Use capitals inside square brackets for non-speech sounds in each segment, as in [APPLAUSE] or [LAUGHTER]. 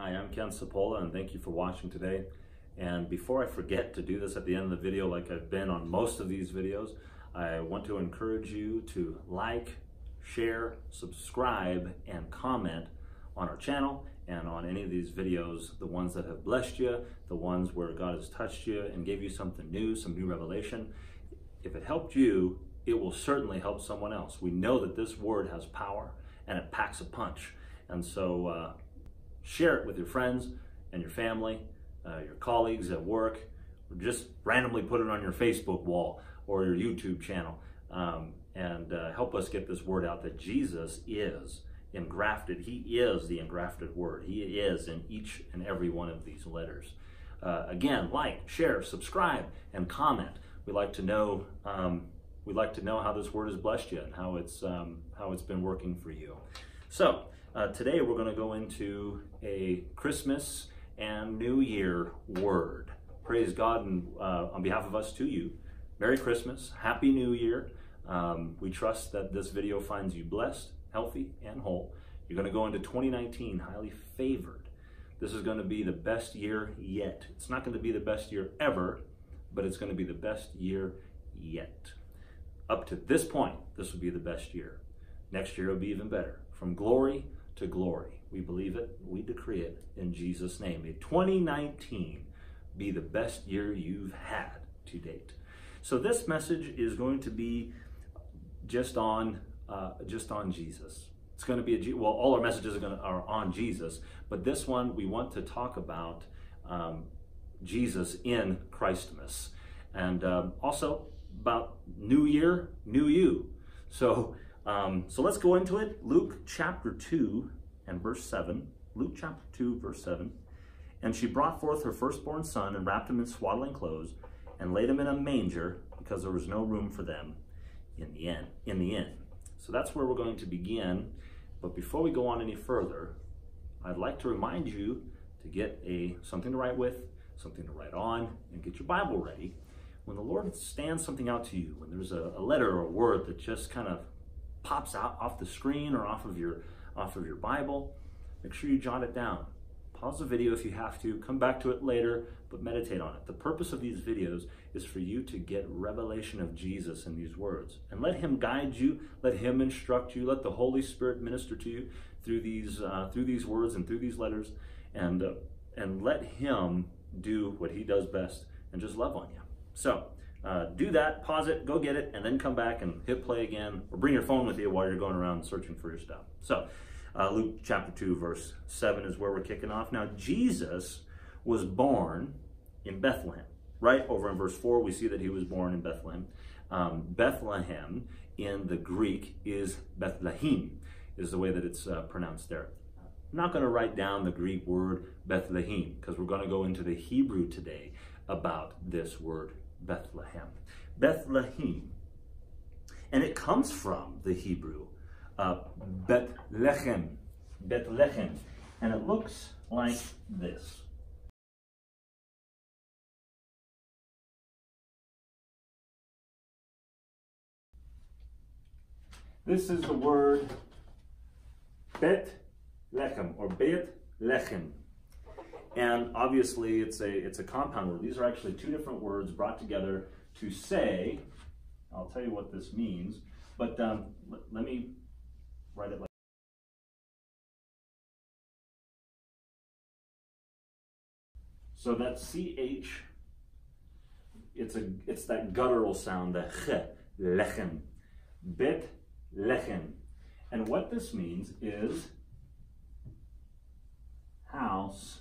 Hi, I'm Ken Sippola and thank you for watching today. And before I forget to do this at the end of the video like I've been on most of these videos, I want to encourage you to like, share, subscribe, and comment on our channel and on any of these videos, the ones that have blessed you, the ones where God has touched you and gave you something new, some new revelation. If it helped you, it will certainly help someone else. We know that this word has power and it packs a punch. And so uh, share it with your friends and your family, uh, your colleagues at work, or just randomly put it on your Facebook wall or your YouTube channel um, and uh, help us get this word out that Jesus is engrafted. He is the engrafted word. He is in each and every one of these letters. Uh, again, like, share, subscribe, and comment. We like to know. Um, we'd like to know how this word has blessed you and how it's um, how it's been working for you. So uh, today we're going to go into a Christmas and New Year word. Praise God and uh, on behalf of us to you. Merry Christmas, Happy New Year. Um, we trust that this video finds you blessed, healthy, and whole. You're going to go into 2019 highly favored. This is going to be the best year yet. It's not going to be the best year ever, but it's going to be the best year yet. Up to this point, this will be the best year. Next year will be even better. From glory to glory. We believe it, we decree it in Jesus' name. May 2019 be the best year you've had to date. So this message is going to be just on uh, just on Jesus. It's going to be a well. All our messages are going to, are on Jesus, but this one we want to talk about um, Jesus in Christmas, and um, also about New Year, New You. So um, so let's go into it. Luke chapter 2 and verse 7. Luke chapter 2, verse 7. And she brought forth her firstborn son and wrapped him in swaddling clothes and laid him in a manger because there was no room for them in the inn. In the inn. So that's where we're going to begin. But before we go on any further, I'd like to remind you to get a something to write with, something to write on, and get your Bible ready. When the Lord stands something out to you, when there's a, a letter or a word that just kind of pops out off the screen or off of your off of your Bible, make sure you jot it down. Pause the video if you have to, come back to it later, but meditate on it. The purpose of these videos is for you to get revelation of Jesus in these words and let him guide you, let him instruct you, let the Holy Spirit minister to you through these uh, through these words and through these letters and uh, and let him do what he does best and just love on you. So, uh, do that, pause it, go get it, and then come back and hit play again, or bring your phone with you while you're going around searching for your stuff. So, uh, Luke chapter 2, verse 7 is where we're kicking off. Now, Jesus was born in Bethlehem. Right over in verse 4, we see that he was born in Bethlehem. Um, Bethlehem in the Greek is Bethlehem, is the way that it's uh, pronounced there. I'm not going to write down the Greek word Bethlehem because we're going to go into the Hebrew today about this word Bethlehem. Bethlehem. And it comes from the Hebrew uh, Bethlehem. Bethlehem. And it looks like this. This is the word Bet Lechem or Bet Lechem. And obviously it's a, it's a compound word. These are actually two different words brought together to say, I'll tell you what this means, but um, let, me write it like So that CH, it's a it's that guttural sound, the ch, lechem, bet lechem. And what this means is house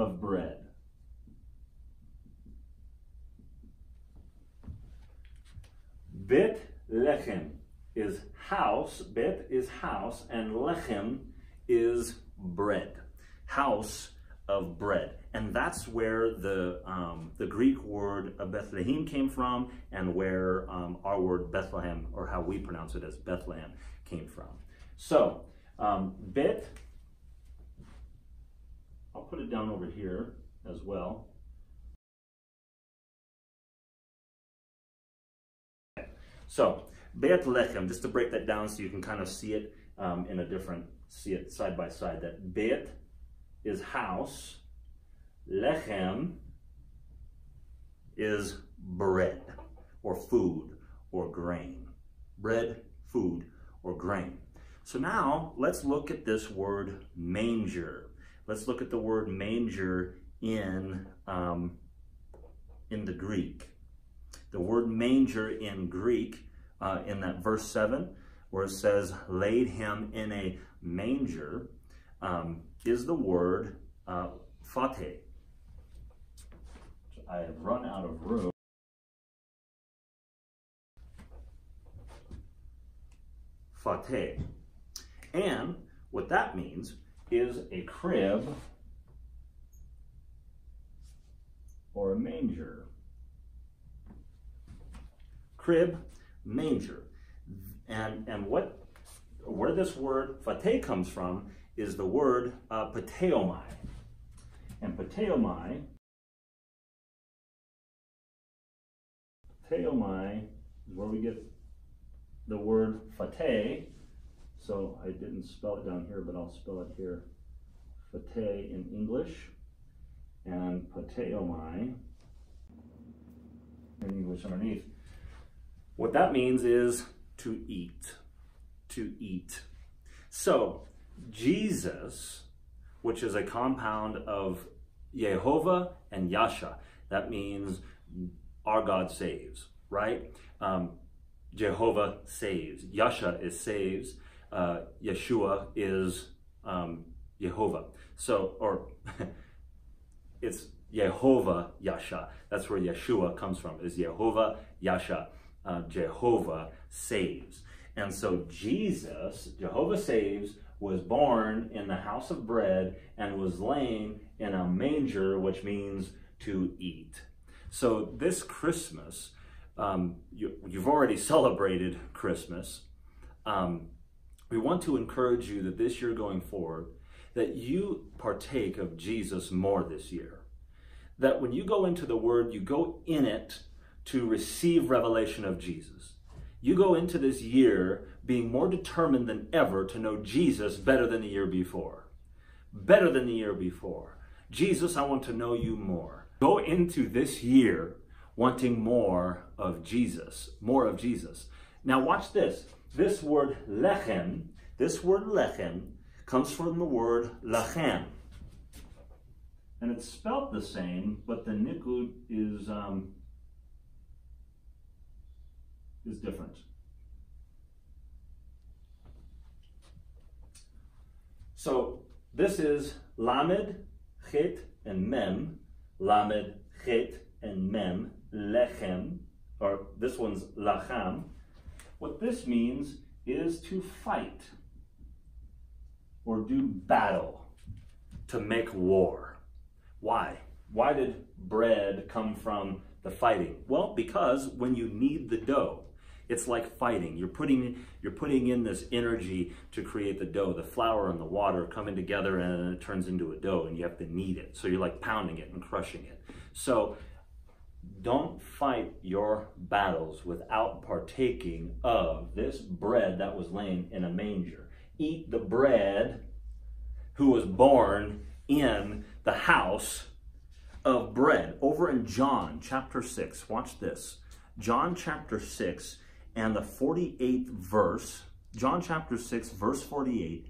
of bread. Bet lechem is house, bet is house, and lechem is bread. House of bread. And that's where the, um, the Greek word Bethlehem came from and where um, our word Bethlehem, or how we pronounce it as Bethlehem, came from. So, um, Bet I'll put it down over here as well. So, Beit Lechem, just to break that down so you can kind of see it um, in a different, see it side by side, that Beit is house. Lechem is bread or food or grain. Bread, food, or grain. So now let's look at this word manger. Let's look at the word manger in, um, in the Greek. The word manger in Greek, uh, in that verse 7, where it says, laid him in a manger, um, is the word uh, fate. I have run out of room. Fate. And what that means is a crib or a manger. Crib, manger. And, and what, where this word fate comes from is the word uh, pateomai. And pateomai, pateomai is where we get the word fate. So I didn't spell it down here, but I'll spell it here. Fate in English and pateomai in English underneath. What that means is to eat, to eat. So Jesus, which is a compound of Yehovah and Yasha, that means our God saves, right? Um, Jehovah saves. Yasha is saves. Uh, Yeshua is um, Jehovah. So, or [LAUGHS] it's Jehovah Yasha. That's where Yeshua comes from, is Jehovah Yasha. Uh, Jehovah saves. And so Jesus, Jehovah saves, was born in the house of bread and was laying in a manger, which means to eat. So this Christmas, um, you, have already [LAUGHS] celebrated Christmas. Um, we want to encourage you that this year going forward, that you partake of Jesus more this year. That when you go into the Word, you go in it to receive revelation of Jesus. You go into this year being more determined than ever to know Jesus better than the year before. Better than the year before. Jesus, I want to know you more. Go into this year wanting more of Jesus, more of Jesus. Now watch this. This word lechem, this word lechem comes from the word lachem. And it's spelt the same, but the nikud is um, is different. So this is lamed, chet, and mem. Lamed, chet, and mem. Lechem, or this one's lacham. What this means is to fight or do battle, to make war. Why? Why did bread come from the fighting? Well, because when you knead the dough, it's like fighting. You're putting you're putting in this energy to create the dough. The flour and the water coming together and it turns into a dough and you have to knead it. So you're like pounding it and crushing it. So don't fight your battles without partaking of this bread that was laying in a manger. Eat the bread who was born in the house of bread. Over in John chapter 6, watch this. John chapter 6 and the 48th verse, John chapter 6, verse 48,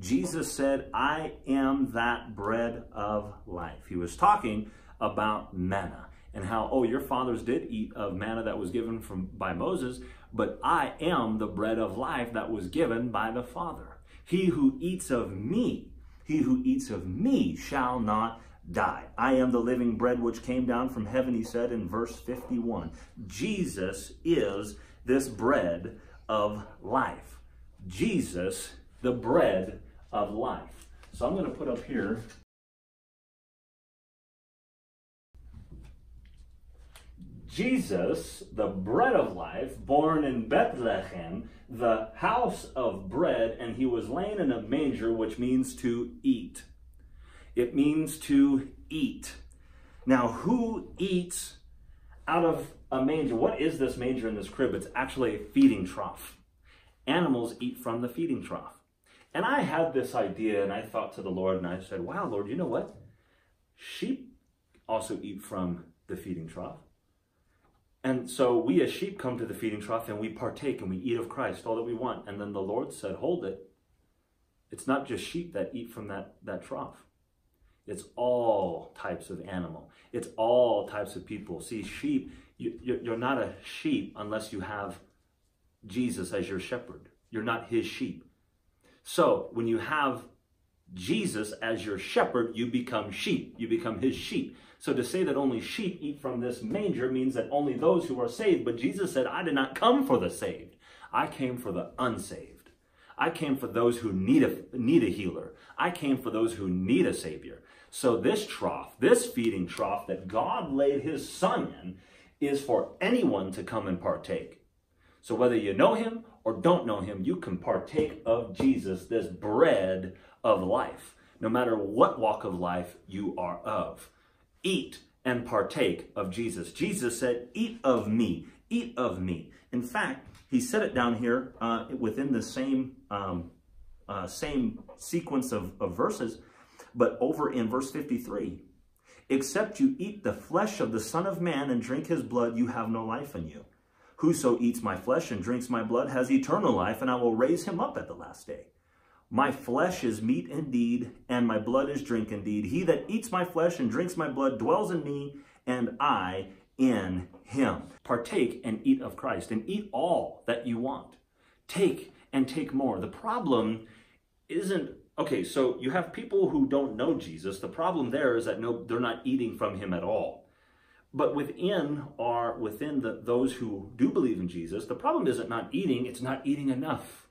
Jesus said, I am that bread of life. He was talking about manna and how, oh, your fathers did eat of manna that was given from by Moses, but I am the bread of life that was given by the Father. He who eats of me, he who eats of me shall not die. I am the living bread which came down from heaven, he said in verse 51. Jesus is this bread of life. Jesus, the bread of life. So I'm going to put up here Jesus, the bread of life, born in Bethlehem, the house of bread, and he was laying in a manger, which means to eat. It means to eat. Now, who eats out of a manger. What is this manger in this crib? It's actually a feeding trough. Animals eat from the feeding trough. And I had this idea and I thought to the Lord and I said, wow, Lord, you know what? Sheep also eat from the feeding trough. And so we as sheep come to the feeding trough and we partake and we eat of Christ all that we want. And then the Lord said, hold it. It's not just sheep that eat from that, that trough. It's all types of animal. It's all types of people. See, sheep, you, you're not a sheep unless you have Jesus as your shepherd. You're not his sheep. So when you have Jesus as your shepherd, you become sheep. You become his sheep. So to say that only sheep eat from this manger means that only those who are saved. But Jesus said, I did not come for the saved. I came for the unsaved. I came for those who need a, need a healer. I came for those who need a savior. So this trough, this feeding trough that God laid his son in is for anyone to come and partake. So whether you know him or don't know him, you can partake of Jesus, this bread of life, no matter what walk of life you are of. Eat and partake of Jesus. Jesus said, Eat of me, eat of me. In fact, he said it down here uh, within the same, um, uh, same sequence of, of verses, but over in verse 53. Except you eat the flesh of the Son of Man and drink his blood, you have no life in you. Whoso eats my flesh and drinks my blood has eternal life, and I will raise him up at the last day. My flesh is meat indeed, and my blood is drink indeed. He that eats my flesh and drinks my blood dwells in me, and I in him. Partake and eat of Christ, and eat all that you want. Take and take more. The problem isn't, okay, so you have people who don't know Jesus. The problem there is that no, they're not eating from him at all. But within are within the, those who do believe in Jesus, the problem isn't not eating, it's not eating enough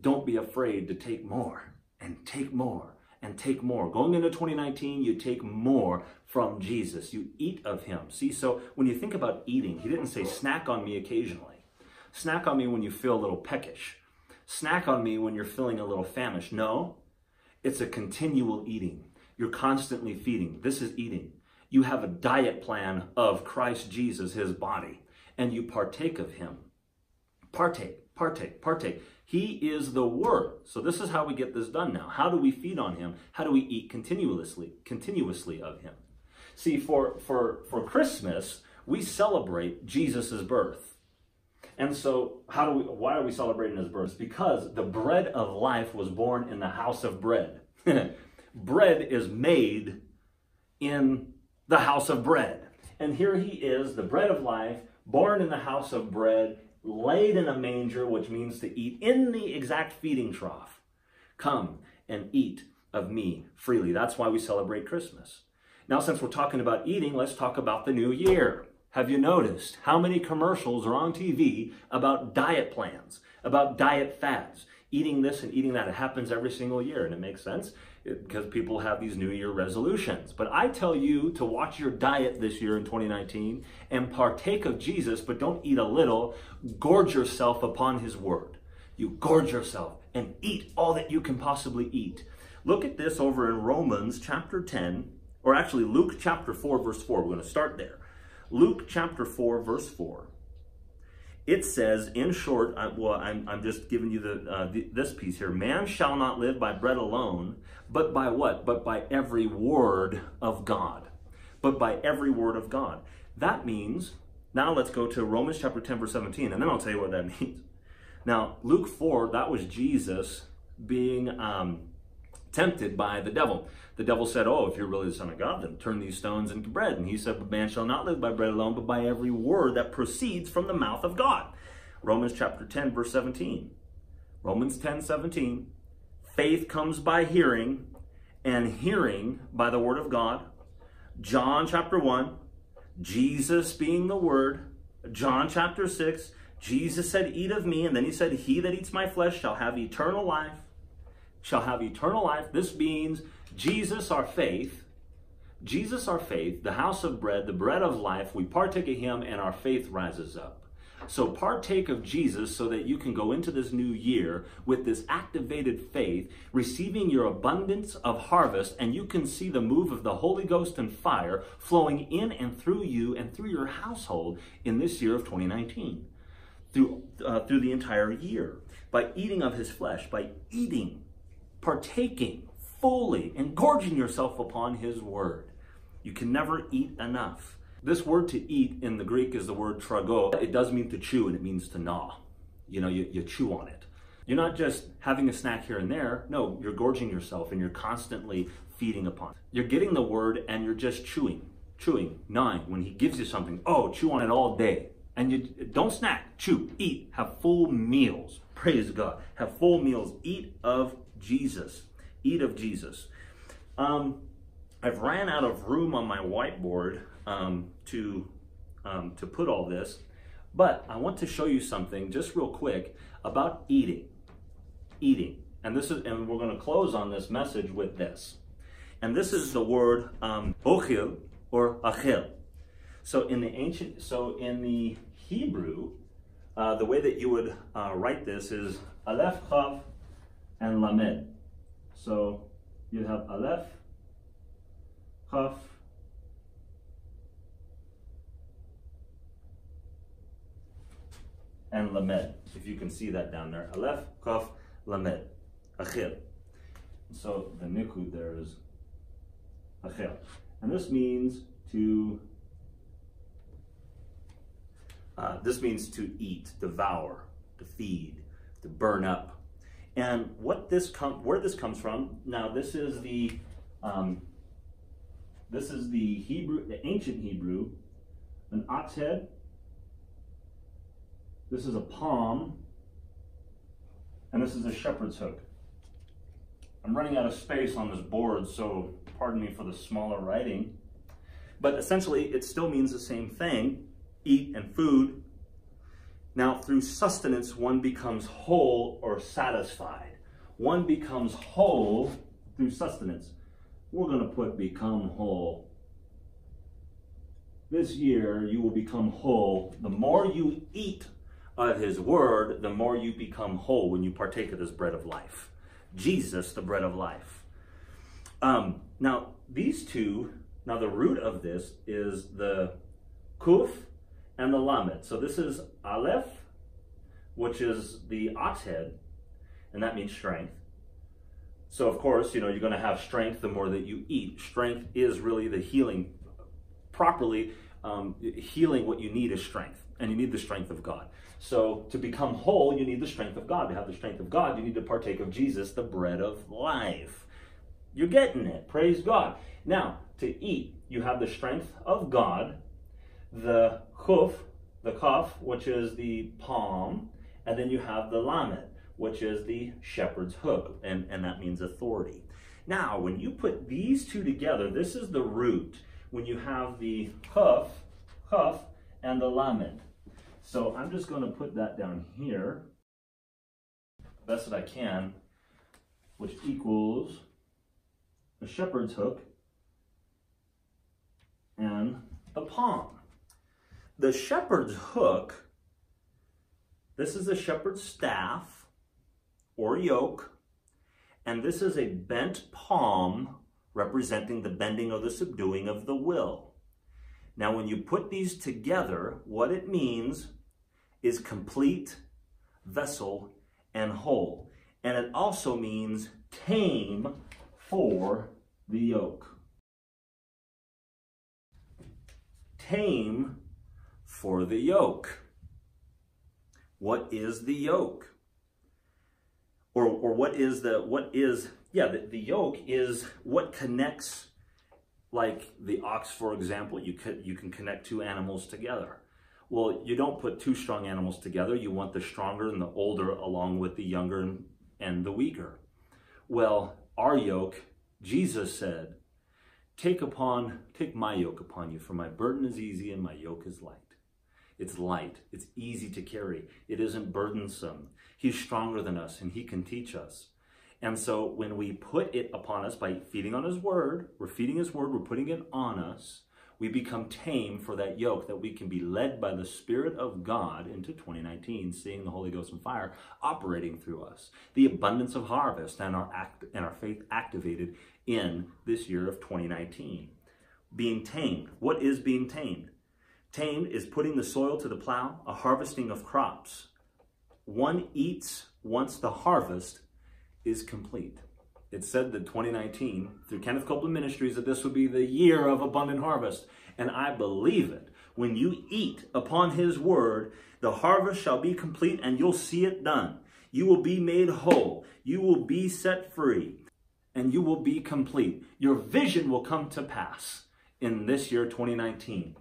don't be afraid to take more and take more and take more. Going into 2019, you take more from Jesus. You eat of him. See, so when you think about eating, he didn't say snack on me occasionally. Snack on me when you feel a little peckish. Snack on me when you're feeling a little famished. No, it's a continual eating. You're constantly feeding. This is eating. You have a diet plan of Christ Jesus, his body, and you partake of him. Partake, partake, partake. He is the Word. So this is how we get this done now. How do we feed on Him? How do we eat continuously, continuously of Him? See, for, for, for Christmas, we celebrate Jesus' birth. And so, how do we, why are we celebrating his birth? Because the bread of life was born in the house of bread. [LAUGHS] bread is made in the house of bread. And here he is, the bread of life, born in the house of bread, laid in a manger, which means to eat in the exact feeding trough. Come and eat of me freely. That's why we celebrate Christmas. Now, since we're talking about eating, let's talk about the new year. Have you noticed how many commercials are on TV about diet plans, about diet fads, eating this and eating that? It happens every single year, and it makes sense because people have these New Year resolutions. But I tell you to watch your diet this year in 2019 and partake of Jesus, but don't eat a little. Gorge yourself upon his word. You gorge yourself and eat all that you can possibly eat. Look at this over in Romans chapter 10, or actually Luke chapter 4, verse 4. We're going to start there. Luke chapter 4, verse 4 it says, in short, I, well, I'm, I'm just giving you the, uh, the, this piece here. Man shall not live by bread alone, but by what? But by every word of God. But by every word of God. That means, now let's go to Romans chapter 10, verse 17, and then I'll tell you what that [LAUGHS] means. Now, Luke 4, that was Jesus being um, tempted by the devil. The devil said, Oh, if you're really the Son of God, then turn these stones into bread. And he said, But man shall not live by bread alone, but by every word that proceeds from the mouth of God. Romans chapter 10, verse 17. Romans 10, 17. Faith comes by hearing, and hearing by the word of God. John chapter 1, Jesus being the word. John chapter 6, Jesus said, Eat of me. And then he said, He that eats my flesh shall have eternal life. Shall have eternal life. This means Jesus, our faith, Jesus, our faith, the house of bread, the bread of life, we partake of him and our faith rises up. So partake of Jesus so that you can go into this new year with this activated faith, receiving your abundance of harvest, and you can see the move of the Holy Ghost and fire flowing in and through you and through your household in this year of 2019, through, uh, through the entire year. by eating of his flesh, by eating, partaking fully, and gorging yourself upon his word. You can never eat enough. This word to eat in the Greek is the word trago. It does mean to chew and it means to gnaw. You know, you, you chew on it. You're not just having a snack here and there. No, you're gorging yourself and you're constantly feeding upon it. You're getting the word and you're just chewing, chewing, gnawing. When he gives you something, oh, chew on it all day. And you don't snack, chew, eat, have full meals. Praise God. Have full meals. Eat of Jesus. Eat of Jesus. Um, I've ran out of room on my whiteboard um, to um, to put all this, but I want to show you something just real quick about eating. Eating, and this is, and we're going to close on this message with this, and this is the word um, ochil or achil. So in the ancient, so in the Hebrew, uh, the way that you would uh, write this is Aleph, Chav, and Lamed. So you have Aleph, kaf, and Lamed. If you can see that down there. Aleph, Kaf, Lamed. Achil. So the nikud there is Achil. And this means to uh, this means to eat, devour, to feed, to burn up. And what this com- where this comes from? Now this is the um, this is the Hebrew, the ancient Hebrew, an ox head. This is a palm, and this is a shepherd's hook. I'm running out of space on this board, so pardon me for the smaller writing. But essentially, it still means the same thing eat and food. Now, through sustenance, one becomes whole or satisfied. One becomes whole through sustenance. We're going to put become whole. This year, you will become whole. The more you eat of his word, the more you become whole when you partake of this bread of life. Jesus, the bread of life. Um, now, these two, now the root of this is the kuf and the lamed. So this is aleph, which is the ox head, and that means strength. So of course, you know, you're going to have strength the more that you eat. Strength is really the healing, properly um, healing what you need is strength, and you need the strength of God. So to become whole, you need the strength of God. To have the strength of God, you need to partake of Jesus, the bread of life. You're getting it. Praise God. Now, to eat, you have the strength of God, the chuf, the kaf, which is the palm, and then you have the lamed, which is the shepherd's hook, and, and that means authority. Now, when you put these two together, this is the root. When you have the chuf, chuf, and the lamed. So I'm just going to put that down here, best that I can, which equals a shepherd's hook and the palm. The shepherd's hook, this is a shepherd's staff or yoke, and this is a bent palm representing the bending or the subduing of the will. Now, when you put these together, what it means is complete, vessel, and whole. And it also means tame for the yoke. Tame for the yoke. What is the yoke? Or, or what is the, what is, yeah, the, the yoke is what connects, like the ox, for example, you can, you can connect two animals together. Well, you don't put two strong animals together. You want the stronger and the older along with the younger and, and the weaker. Well, our yoke, Jesus said, take upon, take my yoke upon you, for my burden is easy and my yoke is light. It's light. It's easy to carry. It isn't burdensome. He's stronger than us and he can teach us. And so when we put it upon us by feeding on his word, we're feeding his word, we're putting it on us, we become tame for that yoke, that we can be led by the Spirit of God into 2019, seeing the Holy Ghost and fire operating through us. The abundance of harvest and our act and our faith activated in this year of 2019. Being tamed. What is being tamed? Tamed is putting the soil to the plow, a harvesting of crops. one eats once the harvest is complete. It said that 2019, through Kenneth Copeland Ministries, that this would be the year of abundant harvest. And I believe it. When you eat upon his word, the harvest shall be complete and you'll see it done. You will be made whole. You will be set free and you will be complete. Your vision will come to pass in this year 2019.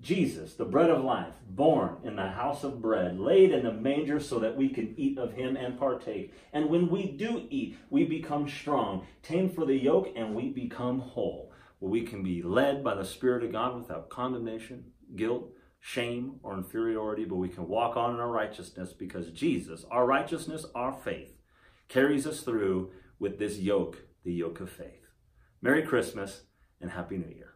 Jesus, the bread of life, born in the house of bread, laid in the manger so that we can eat of him and partake. And when we do eat, we become strong, tame for the yoke, and we become whole. Where we can be led by the Spirit of God without condemnation, guilt, shame, or inferiority, but we can walk on in our righteousness because Jesus, our righteousness, our faith, carries us through with this yoke, the yoke of faith. Merry Christmas and Happy New Year.